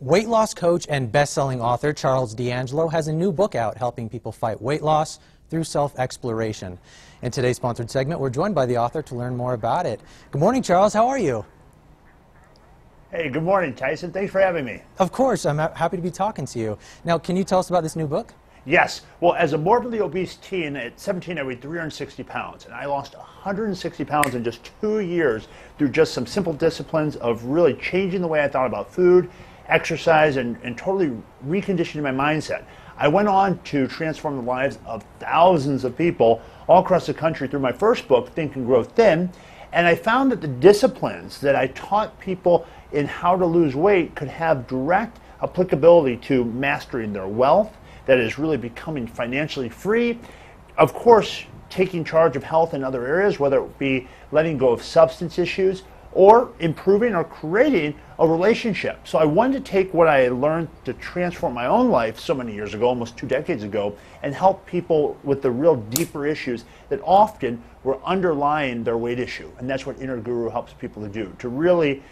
Weight loss coach and best-selling author Charles D'Angelo has a new book out helping people fight weight loss through self-exploration. In today's sponsored segment, we're joined by the author to learn more about it. Good morning, Charles. How are you? Hey, good morning, Tyson. Thanks for having me. Of course. I'm happy to be talking to you. Now, can you tell us about this new book? Yes. Well, as a morbidly obese teen at 17, I weighed 360 pounds, and I lost 160 pounds in just two years through just some simple disciplines of really changing the way I thought about food exercise and, and totally reconditioning my mindset. I went on to transform the lives of thousands of people all across the country through my first book, Think and Grow Thin. And I found that the disciplines that I taught people in how to lose weight could have direct applicability to mastering their wealth, that is really becoming financially free. Of course, taking charge of health in other areas, whether it be letting go of substance issues or improving or creating a relationship. So I wanted to take what I learned to transform my own life so many years ago, almost two decades ago, and help people with the real deeper issues that often were underlying their weight issue. And that's what Inner Guru helps people to do, to really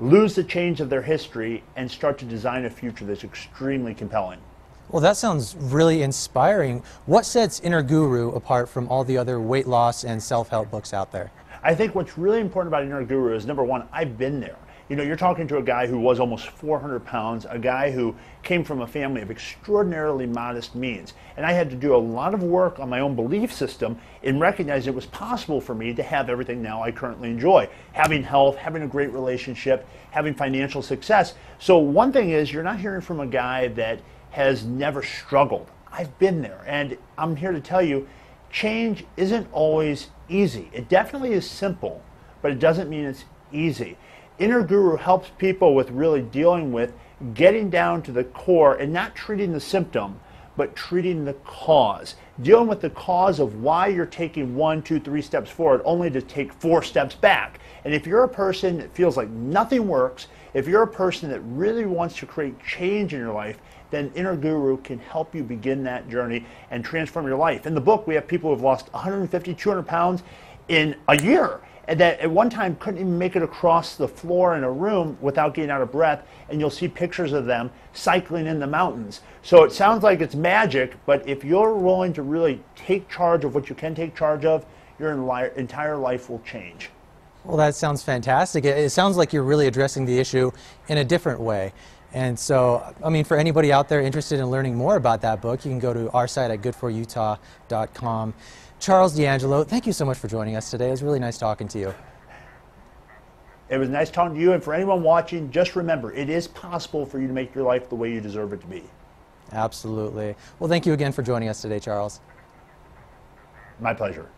lose the chains of their history and start to design a future that's extremely compelling. Well, that sounds really inspiring. What sets Inner Guru apart from all the other weight loss and self-help books out there? I think what's really important about Inner Guru is number one, I've been there. You know, you're talking to a guy who was almost 400 pounds, a guy who came from a family of extraordinarily modest means. And I had to do a lot of work on my own belief system in recognizing it was possible for me to have everything now I currently enjoy having health, having a great relationship, having financial success. So, one thing is, you're not hearing from a guy that has never struggled. I've been there, and I'm here to tell you change isn't always easy. It definitely is simple, but it doesn't mean it's easy. Inner Guru helps people with really dealing with getting down to the core and not treating the symptom, but treating the cause. Dealing with the cause of why you're taking one, two, three steps forward, only to take four steps back. And if you're a person that feels like nothing works, if you're a person that really wants to create change in your life, then Inner Guru can help you begin that journey and transform your life. In the book, we have people who have lost 150, 200 pounds in a year and that at one time couldn't even make it across the floor in a room without getting out of breath. And you'll see pictures of them cycling in the mountains. So it sounds like it's magic, but if you're willing to really take charge of what you can take charge of, your entire life will change. Well, that sounds fantastic. It sounds like you're really addressing the issue in a different way. And so, I mean, for anybody out there interested in learning more about that book, you can go to our site at good4utah.com. Charles D'Angelo, thank you so much for joining us today. It was really nice talking to you. It was nice talking to you. And for anyone watching, just remember it is possible for you to make your life the way you deserve it to be. Absolutely. Well, thank you again for joining us today, Charles. My pleasure.